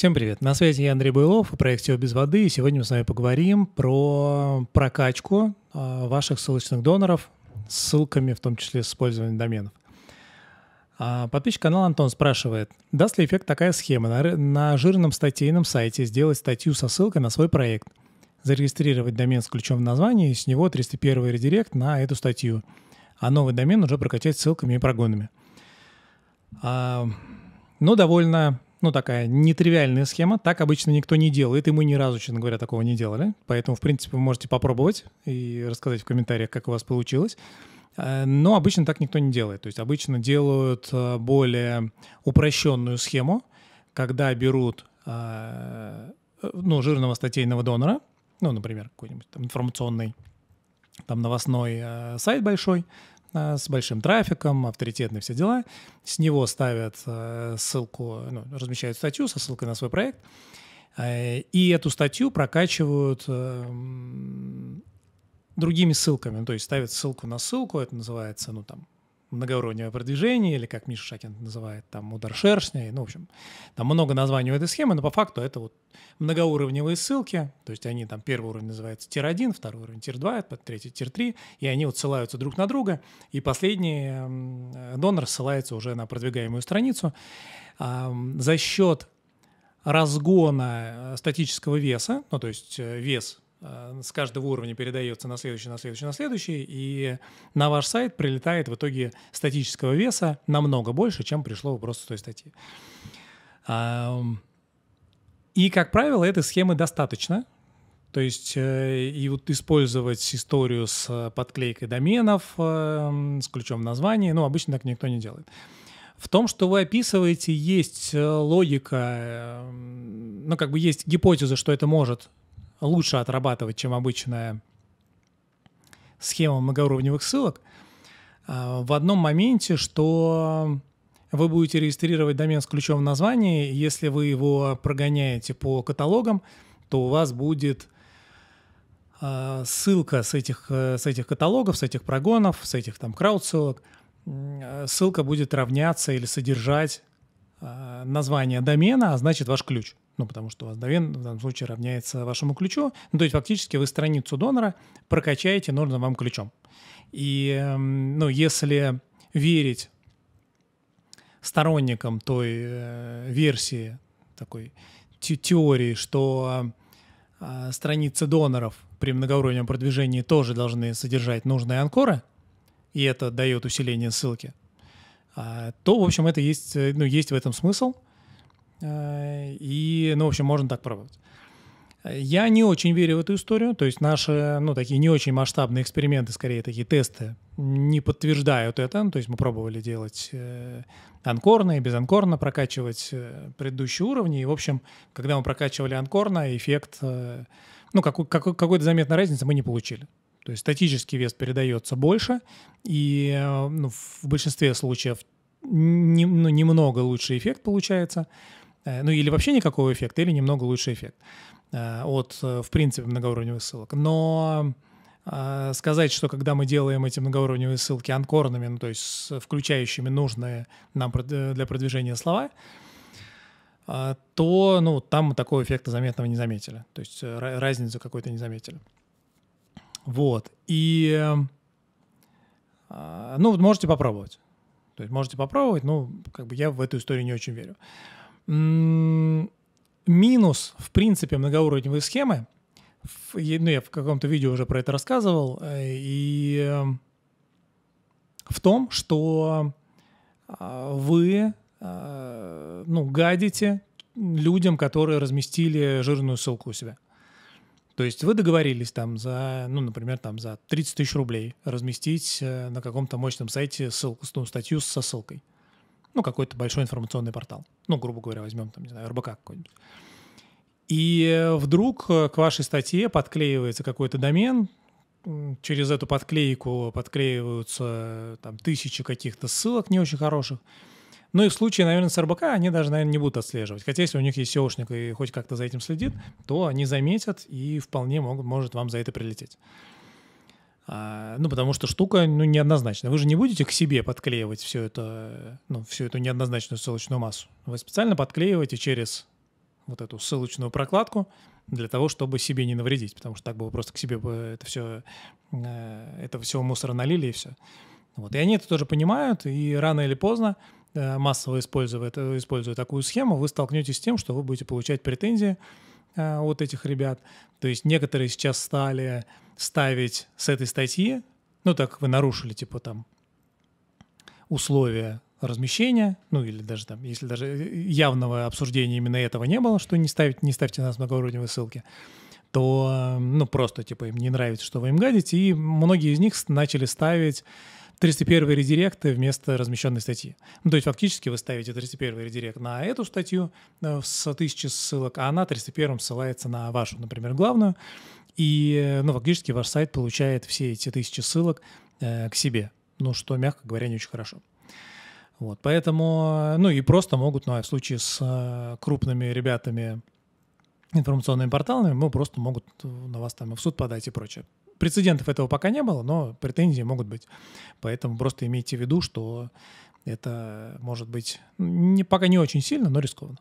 Всем привет! На связи я Андрей Буйлов и проект SEO без воды. И сегодня мы с вами поговорим про прокачку а, ваших ссылочных доноров с ссылками, в том числе с использованием доменов. А, подписчик канала Антон спрашивает, даст ли эффект такая схема на, на жирном статейном сайте сделать статью со ссылкой на свой проект, зарегистрировать домен с ключом в названии, и с него 301 редирект на эту статью, а новый домен уже прокачать ссылками и прогонами. А, ну, довольно ну, такая нетривиальная схема. Так обычно никто не делает, и мы ни разу, честно говоря, такого не делали. Поэтому, в принципе, вы можете попробовать и рассказать в комментариях, как у вас получилось. Э, но обычно так никто не делает. То есть обычно делают э, более упрощенную схему, когда берут э, ну, жирного статейного донора, ну, например, какой-нибудь там информационный, там новостной сайт большой, с большим трафиком, авторитетные все дела. С него ставят э, ссылку, ну, размещают статью со ссылкой на свой проект. Э, и эту статью прокачивают другими ссылками. То есть ставят ссылку на ссылку, это называется, ну, там, многоуровневое продвижение, или как Миша Шакин называет, там, удар шершня, ну, в общем, там много названий у этой схемы, но по факту это вот многоуровневые ссылки, то есть они там, первый уровень называется tier-1, второй уровень tier-2, третий tier-3, и они вот ссылаются друг на друга, и последний донор ссылается уже на продвигаемую страницу. За счет разгона э, статического веса, ну, то есть э, вес с каждого уровня передается на следующий, на следующий, на следующий, и на ваш сайт прилетает в итоге статического веса намного больше, чем пришло просто с той статьи. И, как правило, этой схемы достаточно. То есть э, и вот использовать историю с подклейкой доменов, эм, с ключом названия, ну, обычно так никто не делает. В том, что вы описываете, есть э, логика, эм, ну, как бы есть гипотеза, что это может лучше отрабатывать, чем обычная схема многоуровневых ссылок, а, в одном моменте, что вы будете регистрировать домен с ключом в названии, если вы его прогоняете по каталогам, то у вас будет а, ссылка с этих, с этих каталогов, с этих прогонов, с этих там крауд-ссылок, ссылка будет равняться или содержать название домена, а значит ваш ключ ну, потому что у вас домен в данном случае равняется вашему ключу. Ну, то есть фактически вы страницу донора прокачаете нужным вам ключом. И, эм, ну, если верить сторонникам той э, версии, такой те теории, что э, страницы доноров при многоуровневом продвижении тоже должны содержать нужные анкоры, и это дает усиление ссылки, то, в общем, это есть, э, ну, есть в этом смысл – Э, и, ну, в общем, можно так пробовать. Я не очень верю в эту историю, то есть наши, ну, такие не очень масштабные эксперименты, скорее такие тесты, не подтверждают это, ну, то есть мы пробовали делать э, анкорно и безанкорно прокачивать предыдущие уровни, и, в общем, когда мы прокачивали анкорно, эффект, ну, как, как, какой-то заметной разницы мы не получили. То есть статический вес передается больше, и э, ну, в большинстве случаев не, ну, немного лучший эффект получается, Э, ну или вообще никакого эффекта, или немного лучший эффект э, от, в принципе, многоуровневых ссылок. Но сказать, что когда мы делаем эти многоуровневые ссылки анкорными, ну, то есть включающими нужные нам для продвижения слова, то ну, там такого эффекта заметного не заметили. То есть разницу какой-то не заметили. Вот. И ну, можете попробовать. То есть можете попробовать, ну, как бы я в эту историю не очень верю. Минус, в принципе, многоуровневой схемы, ну, я в каком-то видео уже про это рассказывал, э, и эм, в том, что а, вы а, ну, гадите людям, которые разместили жирную ссылку у себя. То есть вы договорились там за, ну, например, там за 30 тысяч рублей разместить э, на каком-то мощном сайте ссылку, ну, статью со ссылкой ну, какой-то большой информационный портал. Ну, грубо говоря, возьмем там, не знаю, РБК какой-нибудь. И вдруг к вашей статье подклеивается какой-то домен, через эту подклейку подклеиваются там тысячи каких-то ссылок не очень хороших. Ну и в случае, наверное, с РБК они даже, наверное, не будут отслеживать. Хотя если у них есть SEOшник и хоть как-то за этим следит, то они заметят и вполне могут, может вам за это прилететь. А, ну, потому что штука, ну, неоднозначная. Вы же не будете к себе подклеивать все это, ну, всю эту неоднозначную ссылочную массу. Вы специально подклеиваете через вот эту ссылочную прокладку для того, чтобы себе не навредить, потому что так бы вы просто к себе бы это все, э, это все мусора налили и все. Вот. И они это тоже понимают, и рано или поздно, массово используя, это, используя такую схему, вы столкнетесь с тем, что вы будете получать претензии э, от этих ребят. То есть некоторые сейчас стали ставить с этой статьи, ну, так вы нарушили, типа, там, условия размещения, ну или даже там, если даже явного обсуждения именно этого не было, что не, ставить, не ставьте нас многоуровневые ссылки, то, ну, просто, типа, им не нравится, что вы им гадите, и многие из них начали ставить 301 редиректы вместо размещенной статьи. Ну, то есть фактически вы ставите 301 редирект на эту статью э, с 1000 ссылок, а она 301 ссылается на вашу, например, главную, и, ну, фактически ваш сайт получает все эти тысячи ссылок э, к себе, ну, что, мягко говоря, не очень хорошо. Вот, поэтому, ну и просто могут, ну а в случае с э, крупными ребятами, информационными порталами, ну просто могут на вас там в суд подать и прочее. Прецедентов этого пока не было, но претензии могут быть. Поэтому просто имейте в виду, что это может быть не, пока не очень сильно, но рискованно.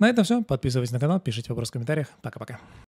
На этом все. Подписывайтесь на канал, пишите вопросы в комментариях. Пока-пока.